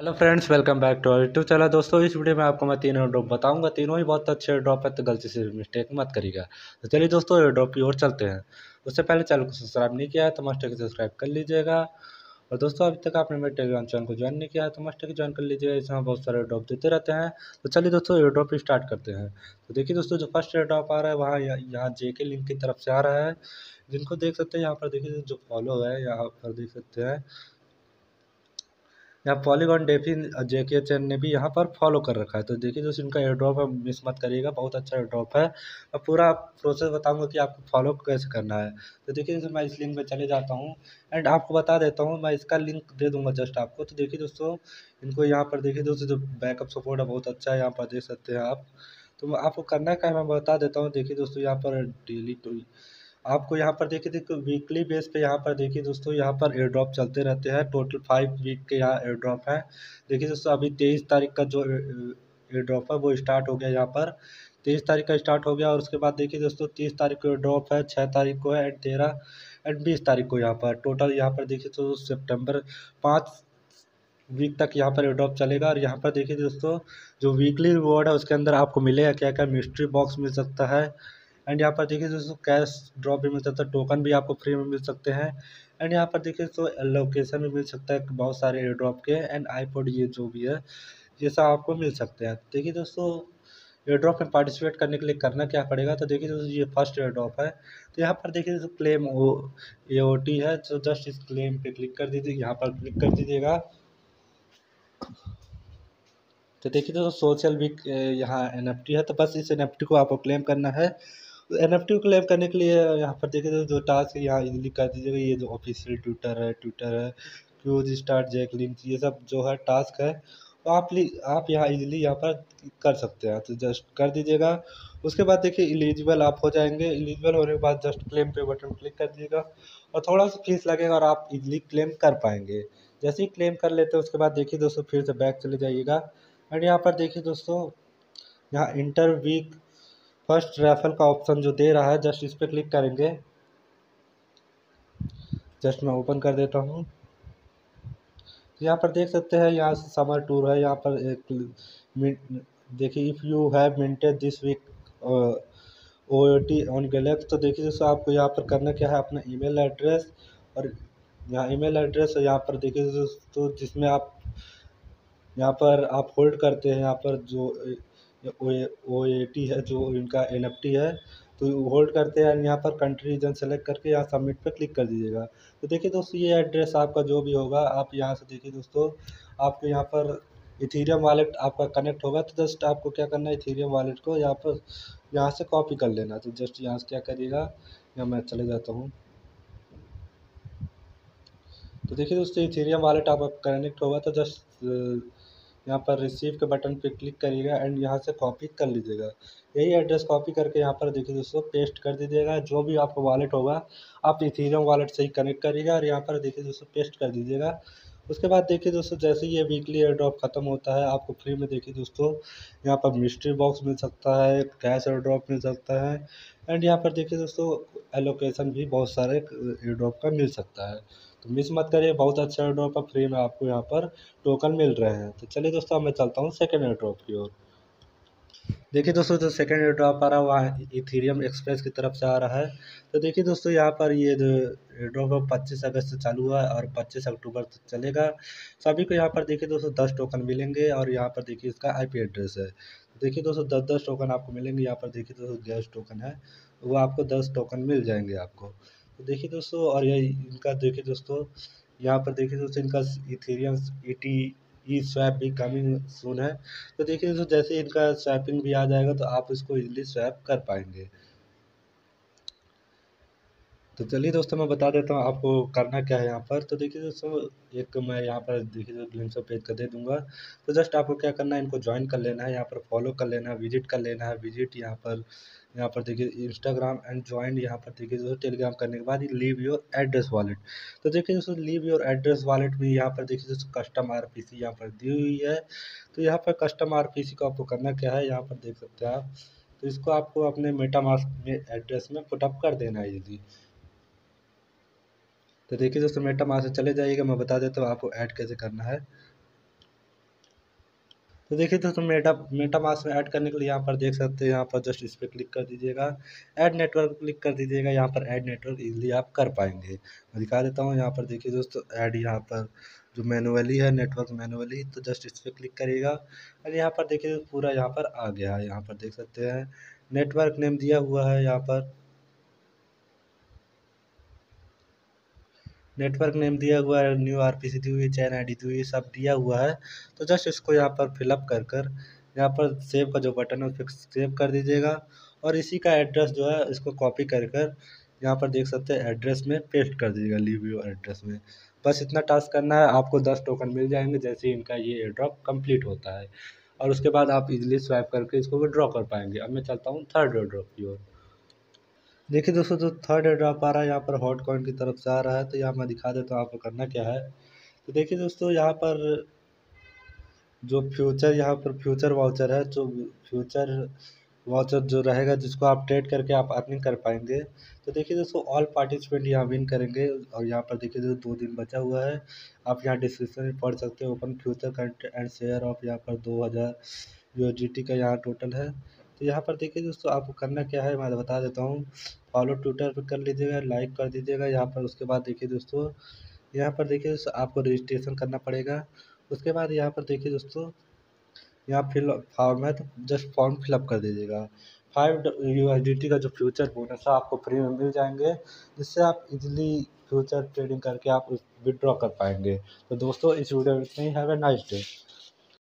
Hello friends welcome back to YouTube channel दोस्तों, इस video में आपको मैं तीनों ड्रॉप बताऊँगा। तीनों ही बहुत अच्छे ड्रॉप है तो गलती से मिस्टेक मत करिएगा। तो चलिए दोस्तों, ये ड्रॉप की ओर चलते हैं। उससे पहले चैनल को सब्सक्राइब नहीं किया है तो मस्ट सब्सक्राइब कर लीजिएगा। और दोस्तों, अभी तक आपने मेरे टेलीग्राम चैनल को ज्वाइन नहीं किया है तो मस्ट ज्वाइन कर लीजिएगा। इसमें बहुत सारे ड्रॉप देते रहते हैं। तो चलिए दोस्तों एयर ड्रॉप स्टार्ट करते हैं। तो देखिए दोस्तों, जो फ़र्स्ट एयर ड्रॉप आ रहा है, वहाँ यहाँ जे के लिंक की तरफ़ से आ रहा है। जिनको देख सकते हैं, यहाँ पर देखिए जो फॉलो है, यहाँ पर देख सकते हैं। यहाँ पॉलीगॉन डेफिन जेके चैन ने भी यहाँ पर फॉलो कर रखा है। तो देखिए दोस्तों इनका एयर ड्रॉप है मिस मत करिएगा, बहुत अच्छा एयर ड्रॉप है। और पूरा प्रोसेस बताऊँगा कि आपको फॉलो कैसे करना है। तो देखिए मैं इस लिंक में चले जाता हूँ एंड आपको बता देता हूँ, मैं इसका लिंक दे दूँगा जस्ट आपको। तो देखिए दोस्तों, इनको यहाँ पर देखिए दोस्तों, जो बैकअप सपोर्ट है, बहुत अच्छा है, यहाँ पर देख सकते हैं आप। तो आपको करना क्या है, मैं बता देता हूँ। देखिए दोस्तों, यहाँ पर डेली आपको यहाँ पर देखिए देखो वीकली बेस पे यहाँ पर देखिए दोस्तों, यहाँ पर एयर ड्रॉप चलते रहते हैं। टोटल फाइव वीक के यहाँ एयर ड्रॉप है। देखिए दोस्तों, अभी तेईस तारीख का जो एयर ड्रॉप है, वो स्टार्ट हो गया यहाँ पर। तेईस तारीख का स्टार्ट हो गया और उसके बाद देखिए दोस्तों, तीस तारीख को एयर ड्रॉप है छः तारीख को है एंड तेरह एंड बीस तारीख को यहाँ पर। टोटल यहाँ पर देखिए तो सितंबर पाँच वीक तक यहाँ पर ड्रॉप चलेगा। और यहाँ पर देखिए दोस्तों, जो वीकली रिवॉर्ड है, उसके अंदर आपको मिलेगा क्या क्या मिस्ट्री बॉक्स मिल सकता है। एंड यहाँ पर देखिए दोस्तों कैश ड्रॉप भी मिल सकता है टोकन भी आपको फ्री में मिल सकते हैं। एंड यहाँ पर देखिए तो लोकेशन भी मिल सकता है बहुत सारे एयर ड्रॉप के एंड आईपोड ये जो भी है, ये सब आपको मिल सकते हैं। देखिए दोस्तों एयर ड्रॉप में पार्टिसिपेट करने के लिए करना क्या पड़ेगा? तो देखिए दोस्तों, ये फ़र्स्ट एयर ड्रॉप है। तो यहाँ पर देखिए दोस्तों क्लेम ओ ए ओ टी है तो जस्ट इस क्लेम पे क्लिक कर दीजिए, यहाँ पर क्लिक कर दीजिएगा। तो देखिए दोस्तों सोशल वीक यहाँ एन है तो बस इस एनएफटी को आपको क्लेम करना है। एन एफ़ टी को क्लेम करने के लिए यहाँ पर देखिए तो जो टास्क है, यहाँ इजली कर दीजिएगा, ये जो ऑफिशियल ट्विटर है ट्विटर है क्यूज स्टार्ट जैक लिंक ये सब जो है टास्क है तो आप आप यहाँ इजीली यहाँ पर कर सकते हैं। तो जस्ट कर दीजिएगा। उसके बाद देखिए एलिजिबल आप हो जाएँगे। एलिजिबल होने के बाद जस्ट क्लेम पे बटन क्लिक कर दीजिएगा। और थोड़ा सा फ़ीस लगेगा और आप इजीली क्लेम कर पाएँगे। जैसे ही क्लेम कर लेते हैं, उसके बाद देखिए दोस्तों, फिर से बैक चले जाइएगा। एंड यहाँ पर देखिए दोस्तों, यहाँ इंटर वीक फ़र्स्ट रेफल का ऑप्शन जो दे रहा है जस्ट इस पर क्लिक करेंगे। जस्ट मैं ओपन कर देता हूँ। यहाँ पर देख सकते हैं, यहाँ समर टूर है, यहाँ पर एक देखिए if you have minted this week O T on Galxe तो देखिए दोस्तों, आपको यहाँ पर करना क्या है, अपना ईमेल एड्रेस और यहाँ ईमेल एड्रेस है, यहाँ पर देखिए दोस्तों, जिसमें आप, यहाँ पर आप होल्ड करते हैं, यहाँ पर जो ओ ए टी है, जो इनका एन एफ़ टी है तो होल्ड करते हैं, यहाँ पर कंट्री रीजन सेलेक्ट करके यहाँ सबमिट पर क्लिक कर दीजिएगा। तो देखिए दोस्तों, ये एड्रेस आपका जो भी होगा, आप यहाँ से देखिए दोस्तों, आपको यहाँ पर इथीरियम वॉलेट आपका कनेक्ट होगा तो जस्ट आपको क्या करना है इथीरियम वॉलेट को यहाँ पर, यहाँ से कॉपी कर लेना। तो जस्ट यहाँ से क्या करिएगा, यहाँ मैं चले जाता हूँ। तो देखिए दोस्तों इथीरियम वॉलेट आपका कनेक्ट होगा तो जस्ट यहाँ पर रिसीव के बटन पे क्लिक करिएगा एंड यहाँ से कॉपी कर लीजिएगा। यही एड्रेस कॉपी करके यहाँ पर देखिए दोस्तों पेस्ट कर दीजिएगा। जो भी आपका वॉलेट होगा, आप इथीरियम वॉलेट से ही कनेक्ट करिएगा और यहाँ पर देखिए दोस्तों पेस्ट कर दीजिएगा। उसके बाद देखिए दोस्तों, जैसे ही ये वीकली एयर ड्रॉप खत्म होता है, आपको फ्री में देखिए दोस्तों, यहाँ पर मिस्ट्री बॉक्स मिल सकता है कैश एयर ड्रॉप मिल सकता है एंड यहाँ पर देखिए दोस्तों एलोकेशन भी बहुत सारे एयर ड्रॉप का मिल सकता है। तो मिस मत करिए, बहुत अच्छा एयर ड्रॉप है फ्री में आपको यहाँ पर टोकन मिल रहे हैं। तो चलिए दोस्तों, अब मैं चलता हूँ सेकेंड एयर ड्रॉप की ओर। देखिए दोस्तों, जो सेकेंड एयर ड्रॉप आ रहा है, वहाँ इथीरियम एक्सप्रेस की तरफ़ से आ रहा है। तो देखिए दोस्तों, यहाँ पर ये जो एयर ड्रॉप पच्चीस अगस्त से चालू हुआ है और पच्चीस अक्टूबर तक चलेगा। सभी को यहाँ पर देखिए दोस्तों, दस टोकन मिलेंगे और यहाँ पर देखिए इसका आईपी एड्रेस है। देखिए दोस्तों दस दस टोकन आपको मिलेंगे। यहाँ पर देखिए दोस्तों, गैस टोकन है, वो आपको दस टोकन मिल जाएँगे आपको। तो देखिए दोस्तों, और ये इनका देखिए दोस्तों, यहाँ पर देखिए दोस्तों, इनका इथेरियम ई ई स्वैप भी कमिंग सुन है। तो देखिए दोस्तों, जैसे इनका स्वैपिंग भी आ जाएगा तो आप इसको इजीली स्वैप कर पाएँगे। तो चलिए दोस्तों, मैं बता देता हूँ आपको करना क्या है यहाँ पर। तो देखिए दोस्तों, एक मैं यहाँ पर देखिए तो लिंक से पेज कर दे दूँगा। तो जस्ट आपको क्या करना है, इनको ज्वाइन कर लेना है, यहाँ पर फॉलो कर लेना है विज़िट कर लेना है विज़िट यहाँ पर यहाँ पर देखिए इंस्टाग्राम एंड ज्वाइन यहाँ पर देखिए दोस्तों टेलीग्राम करने के बाद लीव योर एड्रेस वॉलेट तो देखिए दोस्तों लीव योर एड्रेस वॉलेट भी यहाँ पर देखिए दोस्तों कस्टम आर पी सी यहाँ पर दी हुई है तो यहाँ पर कस्टम आर पी सी को आपको करना क्या है, यहाँ पर देख सकते हैं आप तो इसको आपको अपने मेटा मास्क में एड्रेस में पुटअप कर देना है यदि तो देखिए दोस्तों मेटा मास्क से चले जाइएगा, मैं बता देता हूँ आपको ऐड कैसे करना है. तो देखिए दोस्तों मेटा मेटा मास्क में ऐड करने के लिए यहाँ पर देख सकते हैं, यहाँ पर जस्ट इस पर क्लिक कर दीजिएगा। ऐड नेटवर्क क्लिक कर दीजिएगा, यहाँ पर ऐड नेटवर्क इजीली आप कर पाएँगे। मैं दिखा देता हूँ, यहाँ पर देखिए दोस्तों ऐड यहाँ पर जो मैनुअली है नेटवर्क मैनुअली तो जस्ट इस पर क्लिक करिएगा। और यहाँ पर देखिए पूरा यहाँ पर आ गया है, यहाँ पर देख सकते हैं। नेटवर्क नेम दिया हुआ है यहाँ पर। नेटवर्क नेम दिया हुआ है न्यू आर पी सी दी हुई है चैन आई डी दी हुई सब दिया हुआ है। तो जस्ट इसको यहाँ पर फिलअप कर कर, यहाँ पर सेव का जो बटन है, उस पर सेव कर दीजिएगा। और इसी का एड्रेस जो है, इसको कॉपी कर कर, यहाँ पर देख सकते हैं एड्रेस में पेस्ट कर दीजिएगा लीव यू एड्रेस में। बस इतना टास्क करना है, आपको दस टोकन मिल जाएँगे, जैसे ही इनका ये ड्रॉप कंप्लीट होता है। और उसके बाद आप इजीली स्वाइप करके इसको विड्रॉ कर पाएँगे। अब मैं चलता हूँ थर्ड ड्रॉप की ओर। देखिए दोस्तों, जो थर्ड ड्रॉप आ रहा है, यहाँ पर हॉट कॉइन की तरफ़ से आ रहा है तो यहाँ मैं दिखा देता हूँ आपको करना क्या है। तो देखिए दोस्तों, यहाँ पर जो फ्यूचर यहाँ पर फ्यूचर वाउचर है, जो फ्यूचर वाउचर जो रहेगा, जिसको आप ट्रेड करके आप अर्निंग कर पाएँगे। तो देखिए दोस्तों ऑल पार्टिसिपेंट यहाँ विन करेंगे, और यहाँ पर देखिए जो दो दिन बचा हुआ है, आप यहाँ डिस्क्रिप्शन में पढ़ सकते हो open future and share of यहाँ पर दो हज़ार यू का यहाँ टोटल है। तो यहाँ पर देखिए दोस्तों, आपको करना क्या है, मैं बता देता हूँ। फॉलो ट्विटर पर कर लीजिएगा, लाइक कर दीजिएगा, यहाँ पर उसके बाद देखिए दोस्तों, यहाँ पर देखिए दोस्तों, आपको रजिस्ट्रेशन करना पड़ेगा। उसके बाद यहाँ पर देखिए दोस्तों, यहाँ फिल फॉर्म है तो जस्ट फॉर्म फिलअप कर दीजिएगा। फाइव यू का जो फ्यूचर बोनस है, आपको फ्री में मिल जाएँगे, जिससे आप इजीली फ्यूचर ट्रेडिंग करके आप विड्रॉ कर पाएँगे। तो दोस्तों, इस वीडियो में इतना ही, हैव ए नाइस डे।